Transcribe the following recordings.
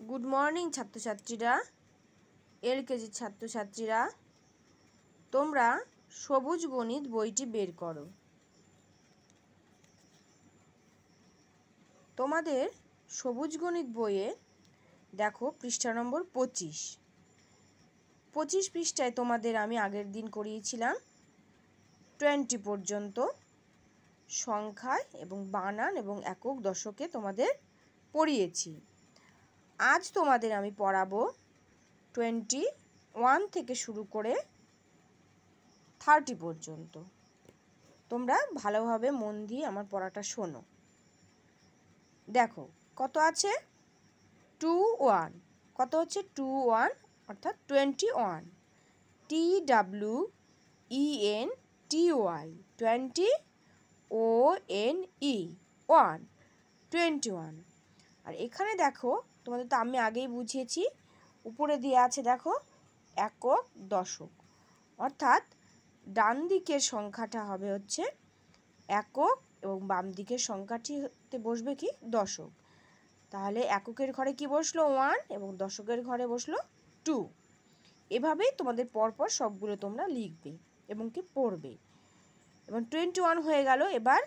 Good morning ছাত্রছাত্রীরা। এলকেজির ছাত্রছাত্রীরা, তোমরা সবুজ গণিত বইটি বের করো। তোমাদের সবুজ গণিত বইয়ে দেখো পৃষ্ঠা নম্বর পঁচিশ। পঁচিশ পৃষ্ঠায় তোমাদের আমি আগের দিন করিয়েছিলাম। টোয়েন্টি পর্যন্ত সংখ্যায় এবং বানান এবং একক দশকে তোমাদের পড়িয়েছি। আজ তোমাদের আমি পড়াবো টোয়েন্টি ওয়ান থেকে শুরু করে থার্টি পর্যন্ত। তোমরা ভালোভাবে মন দিয়ে আমার পড়াটা শোনো। দেখো, কত আছে? টু ওয়ান কত হচ্ছে? টু ওয়ান অর্থাৎ twenty one T W E N T Y twenty O N E one twenty one আর এখানে দেখো, তোমাদের তো আমি আগেই বুঝিয়েছি, উপরে দিয়ে আছে দেখো, একক দশক। অর্থাৎ ডান দিকের সংখ্যাটা হবে হচ্ছে একক এবং বাম দিকের সংখ্যাটিতে বসবে কি? দশক। তাহলে এককের ঘরে কি বসল? ওয়ান এবং দশকের ঘরে বসল টু। এভাবেই তোমাদের পরপর সবগুলো তোমরা লিখবে এবং কি পড়বে। এবং টোয়েন্টি ওয়ান হয়ে গেল, এবার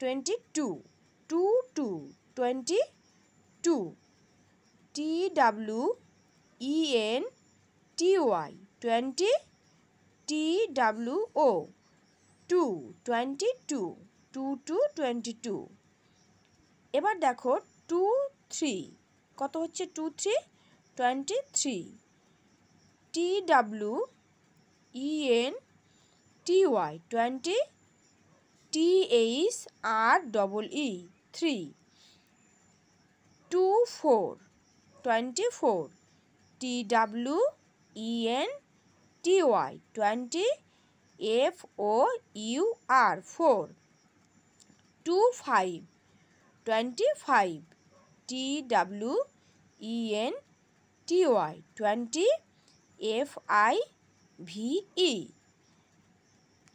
twenty two. Two two, twenty two, T W E N T Y, twenty, T W O, two, twenty two two two, twenty two. এবার দেখো টু থ্রি, কত হচ্ছে two three? Twenty three. T W E N T Y, twenty, T H R double E, three. Two four twenty four T W E N T Y twenty F O U R four two five twenty five T W E N T Y twenty F I V E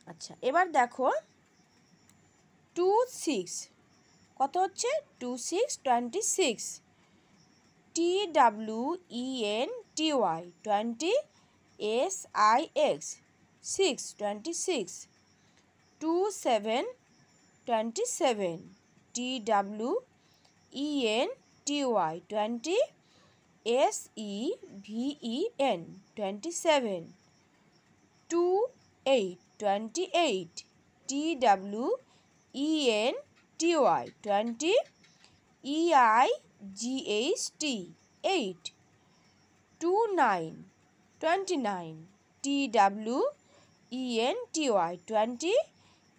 আচ্ছা এবার দেখো two six কত হচ্ছে? Two six twenty six T W E N T Y twenty S I X six twenty six two seven twenty seven T W E N T Y twenty S E V E N twenty seven two eight twenty eight T W E N T Y twenty E I G H T eight two nine twenty nine T W E N T Y twenty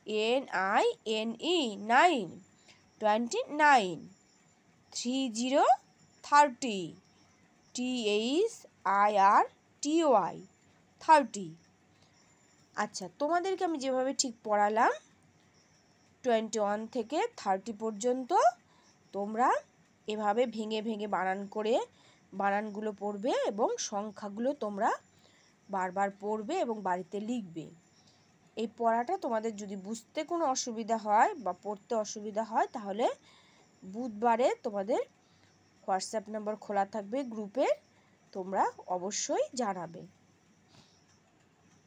N I N E nine twenty nine three zero thirty T H I R T Y thirty আচ্ছা তোমাদেরকে আমি যেভাবে ঠিক পড়ালাম twenty one থেকে thirty পর্যন্ত তোমরা এভাবে ভেঙে ভেঙে বানান করে বানানগুলো পড়বে এবং সংখ্যাগুলো তোমরা বারবার পড়বে এবং বাড়িতে লিখবে। এই পড়াটা তোমাদের যদি বুঝতে কোনো অসুবিধা হয় বা পড়তে অসুবিধা হয়, তাহলে বুধবারে তোমাদের হোয়াটসঅ্যাপ নাম্বার খোলা থাকবে, গ্রুপে তোমরা অবশ্যই জানাবে।